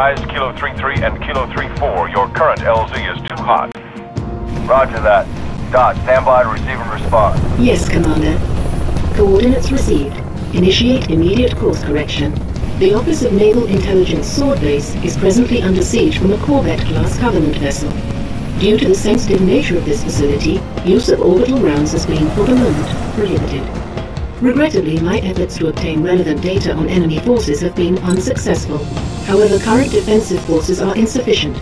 advise Kilo 3-3 and Kilo 3-4, your current LZ is too hot. Roger that. Dot, stand by to receive and respond. Yes, Commander. Coordinates received. Initiate immediate course correction. The Office of Naval Intelligence Sword Base is presently under siege from a Corvette-class Covenant vessel. Due to the sensitive nature of this facility, use of orbital rounds has been, for the moment, prohibited. Regrettably, my efforts to obtain relevant data on enemy forces have been unsuccessful. However, current defensive forces are insufficient.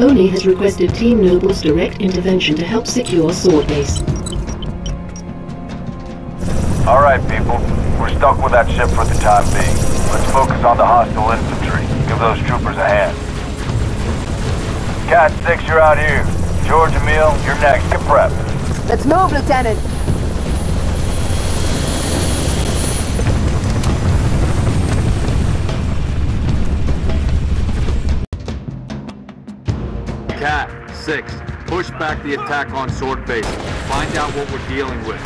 ONI has requested Team Noble's direct intervention to help secure Sword Base. Alright, people. We're stuck with that ship for the time being. Let's focus on the hostile infantry. Give those troopers a hand. Kat 6, you're out here. Jorge Emile, you're next. Get prepped. Let's move, Lieutenant! Back the attack on Sword Base. Find out what we're dealing with.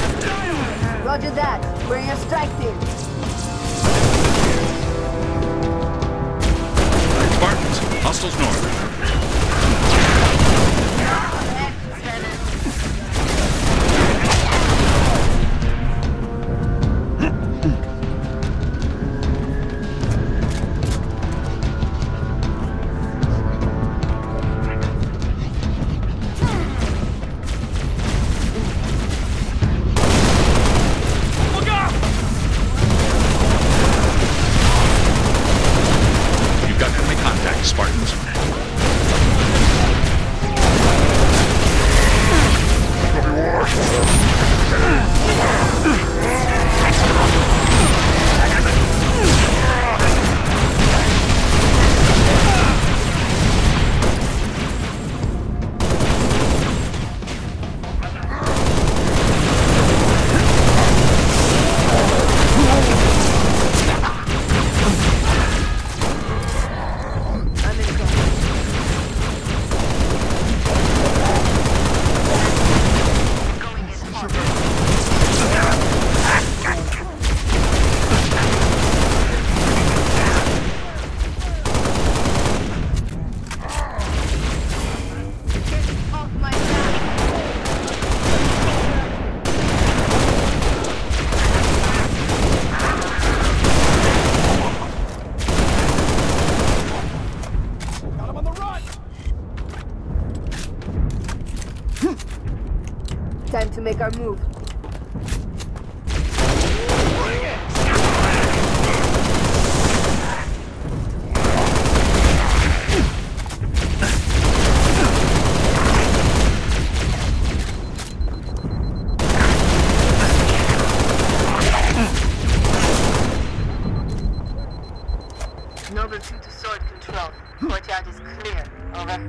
Roger that. We're your strike team. Spartans, hostiles north. Over.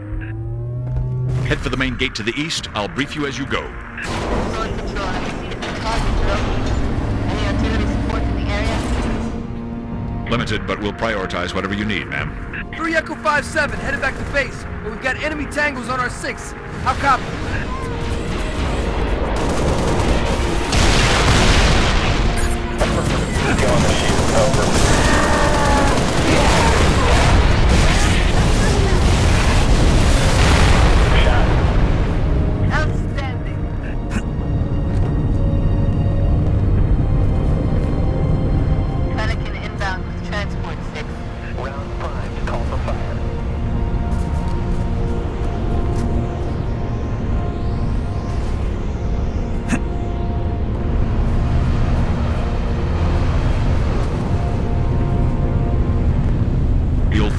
Head for the main gate to the east. I'll brief you as you go. Sword control. I see that the target is located. Any artillery support in the area? Limited, but we'll prioritize whatever you need, ma'am. 3 Echo 5-7, headed back to base, but we've got enemy tangles on our 6. How copy? Outstanding.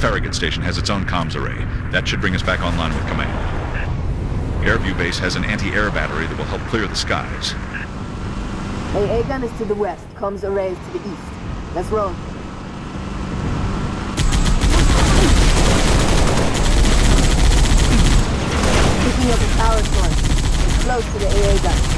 Farragut station has its own comms array. That should bring us back online with command. Airview Base has an anti-air battery that will help clear the skies. AA gun is to the west. Comms array is to the east. Let's roll. Picking up a power source. It's close to the AA gun.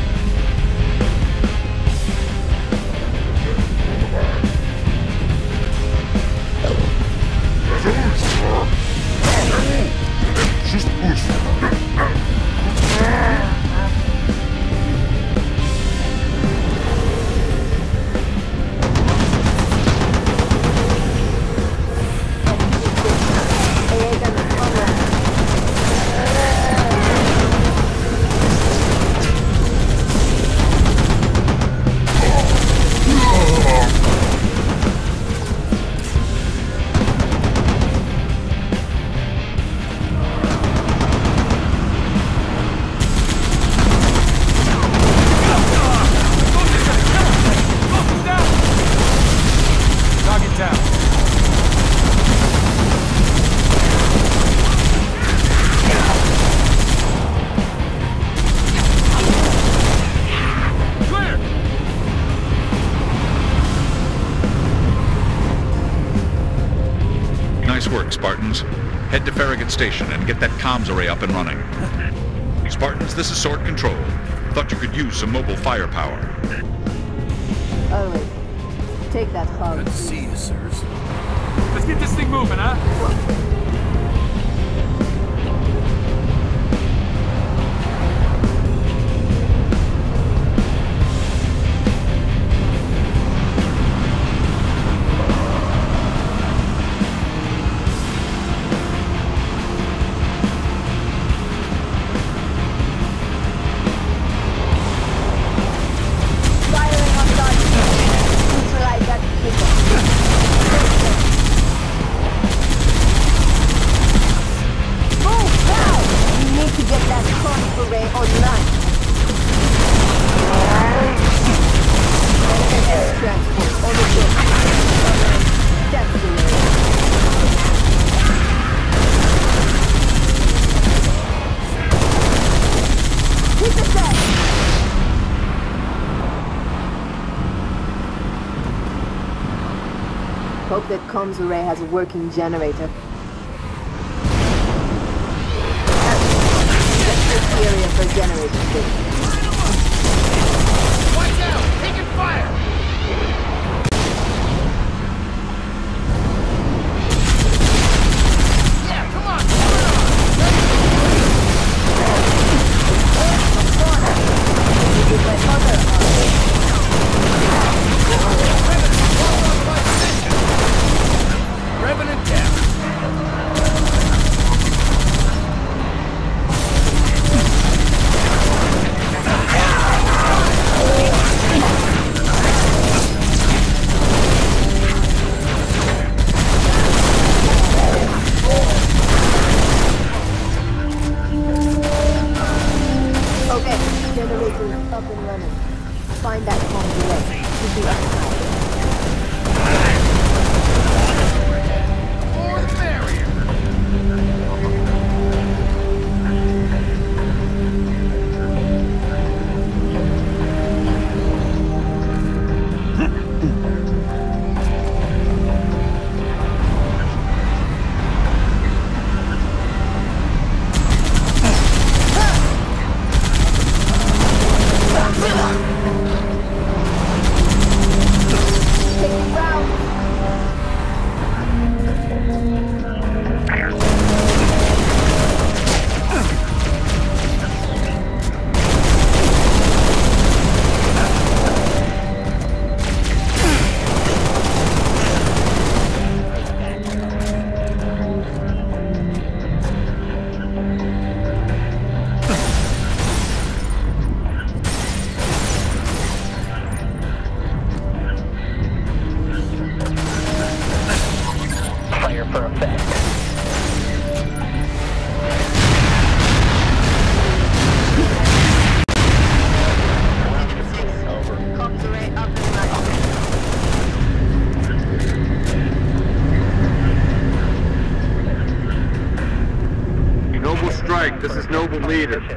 station and get that comms array up and running. Spartans, this is Sword Control. Thought you could use some mobile firepower. Oh, Take that hug. Good to see you, sirs. Let's get this thing moving, huh? array has a working generator. That's the area for generator station.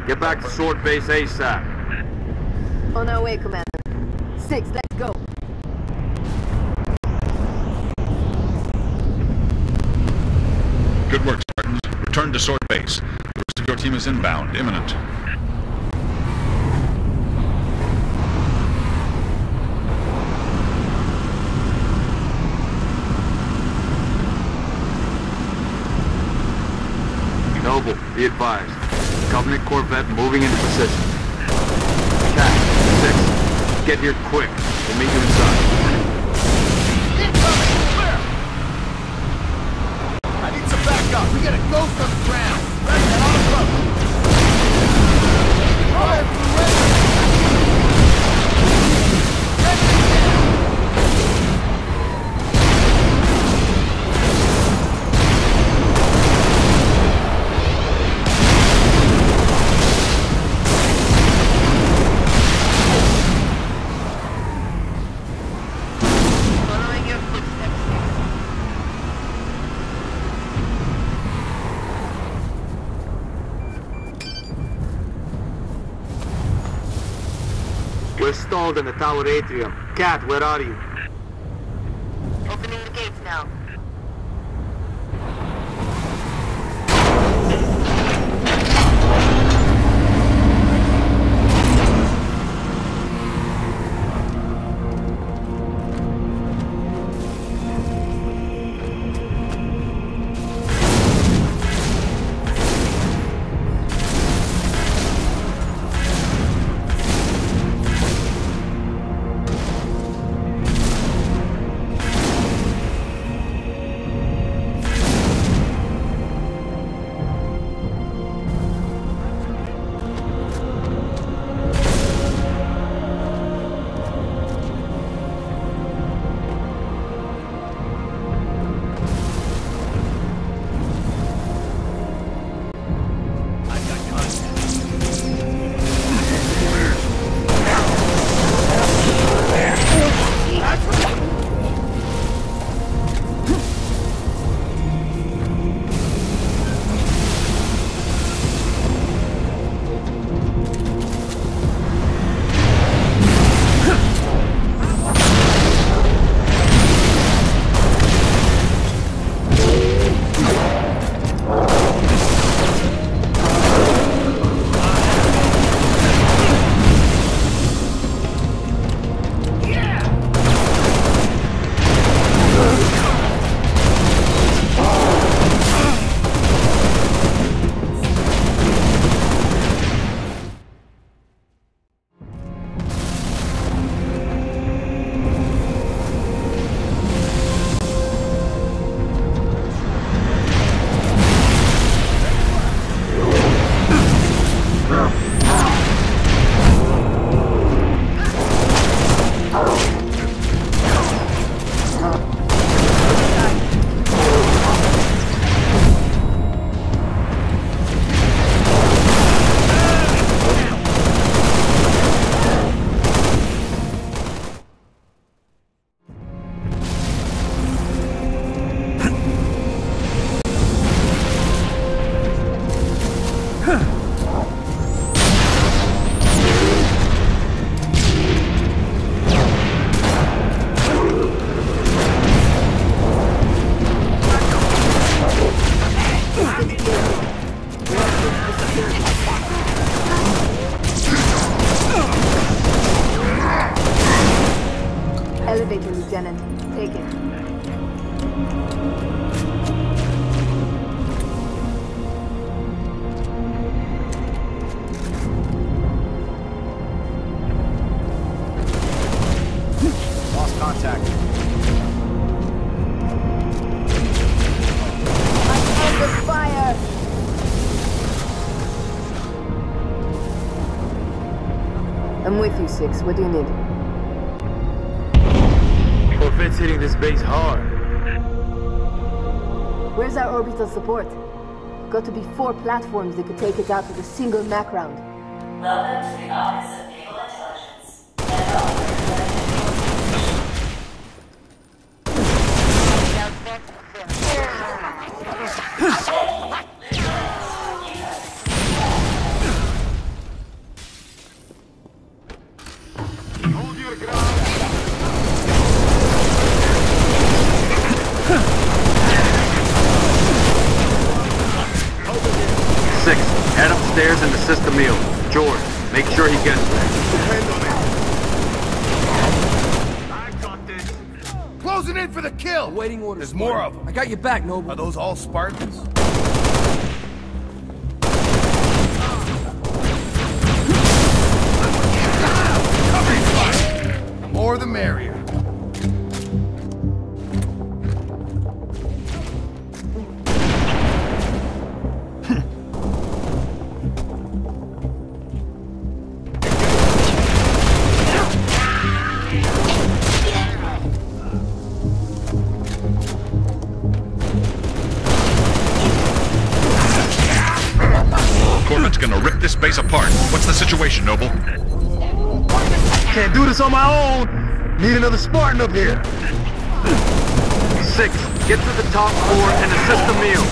Get back to Sword Base ASAP. On oh, our way, Commander. Six, let's go. Good work, Spartans. Return to Sword Base. The rest of your team is inbound, imminent. Noble, be advised. Covenant Corvette moving into position. Kat, six, get here quick. We'll meet you inside. I need some backup. We got a ghost on the ground. Stalled in the tower atrium. Kat, where are you? Elevator, Lieutenant. Take it. Lost contact. I'm under fire! I'm with you, Six. What do you need? Hitting this base hard. Where's our orbital support? Got to be four platforms that could take it out with a single Mac round. Welcome to the Office There's more of them. I got your back, Noble. Are those all Spartans? Base apart. What's the situation, Noble? Can't do this on my own. Need another Spartan up here. Six, get to the top floor and assist Emile.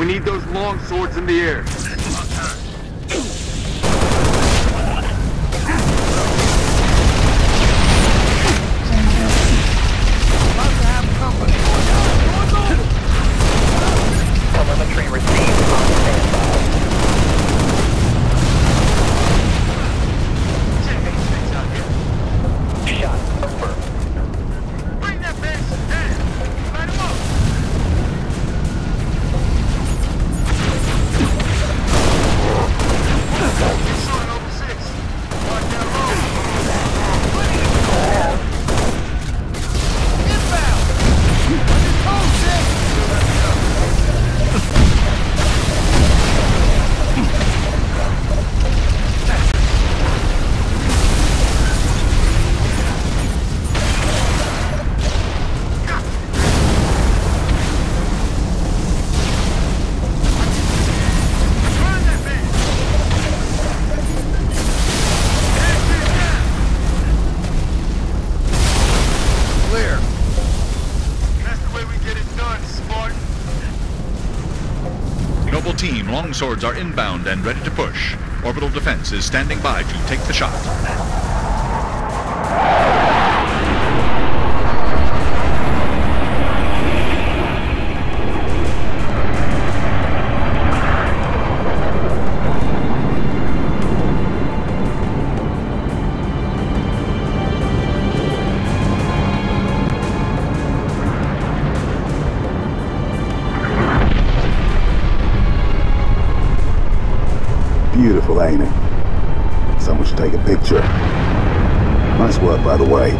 We need those long swords in the air. Longswords are inbound and ready to push. Orbital defense is standing by to take the shot. Beautiful, ain't it? Someone should take a picture. Nice work, by the way.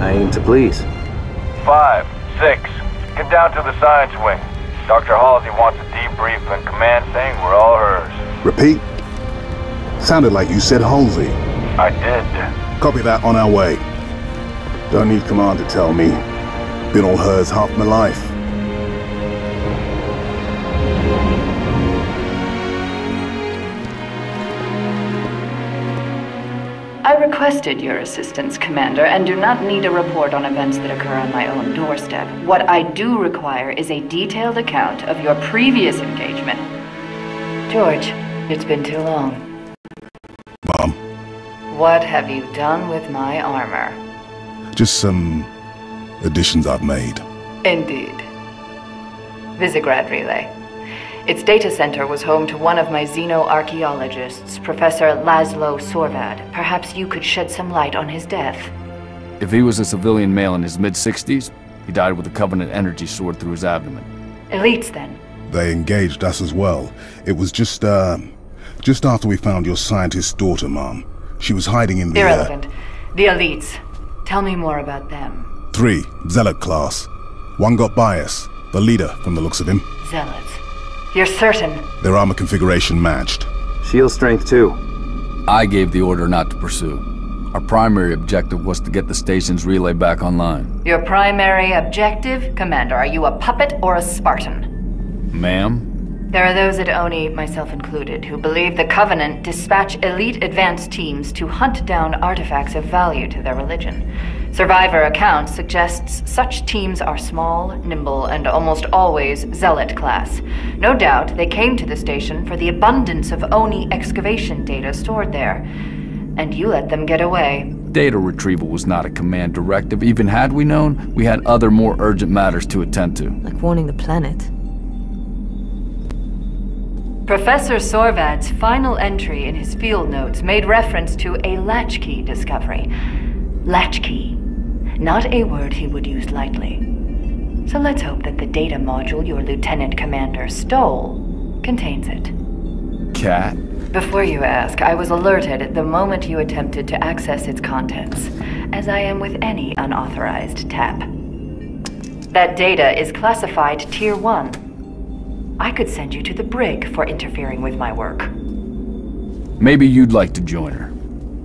I aim to please. Five, six, get down to the science wing. Dr. Halsey wants a debrief and command saying we're all hers. Repeat. Sounded like you said Halsey. I did. Copy that on our way. Don't need command to tell me. Been all hers half my life. Requested your assistance, Commander, and do not need a report on events that occur on my own doorstep. What I do require is a detailed account of your previous engagement. Jorge, it's been too long. Mom, What have you done with my armor? just some additions I've made. Indeed. Visegrad Relay. Its data center was home to one of my xenoarchaeologists, Professor Laszlo Sorvad. Perhaps you could shed some light on his death. If he was a civilian male in his mid 60s, He died with a Covenant energy sword through his abdomen. Elites, then. They engaged us as well. It was just, uh, just after we found your scientist's daughter, Mom. She was hiding in the... uh, Irrelevant. The elites. Tell me more about them. three, Zealot class. One got bias. The leader, from the looks of him. Zealots. You're certain? Their armor configuration matched. Shield strength too. I gave the order not to pursue. Our primary objective was to get the station's relay back online. Your primary objective? Commander, are you a puppet or a Spartan? Ma'am? There are those at ONI, myself included, who believe the Covenant dispatch elite advance teams to hunt down artifacts of value to their religion. Survivor accounts suggests such teams are small, nimble, and almost always zealot class. No doubt they came to the station for the abundance of ONI excavation data stored there. And you let them get away. Data retrieval was not a command directive. Even had we known, we had other more urgent matters to attend to. Like warning the planet. Professor Sorvad's final entry in his field notes made reference to a latchkey discovery. Latchkey. Not a word he would use lightly. So let's hope that the data module your lieutenant commander stole contains it. Kat? Before you ask, I was alerted the moment you attempted to access its contents, as I am with any unauthorized tap. That data is classified Tier 1. I could send you to the brig for interfering with my work. Maybe you'd like to join her.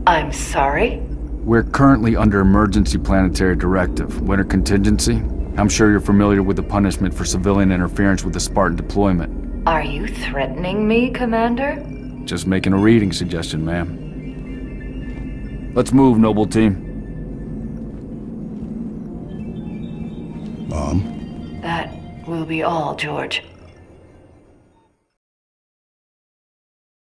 I'm sorry? We're currently under emergency planetary directive, winter contingency. I'm sure you're familiar with the punishment for civilian interference with the Spartan deployment. Are you threatening me, Commander? Just making a reading suggestion, ma'am. Let's move, noble team. Mom? That will be all, Jorge.